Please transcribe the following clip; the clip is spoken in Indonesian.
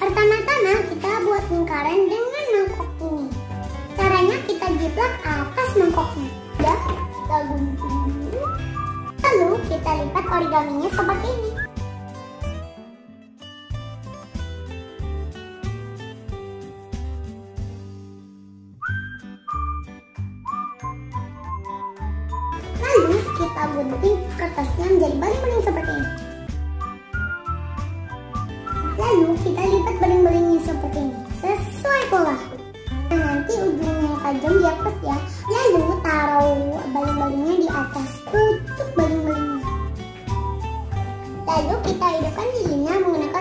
Pertama-tama kita buat lingkaran dengan mangkok ini. Caranya kita jiplak atas mangkoknya. Ya, kita gunting. Lalu kita lipat origaminya seperti gunting kertasnya menjadi baling-baling seperti ini. Lalu kita lipat baling-balingnya seperti ini, sesuai pola. Nah, nanti ujungnya yang tajam di atas ya. Lalu taruh baling-balingnya di atas tutup baling-balingnya Lalu kita hidupkan lilinnya menggunakan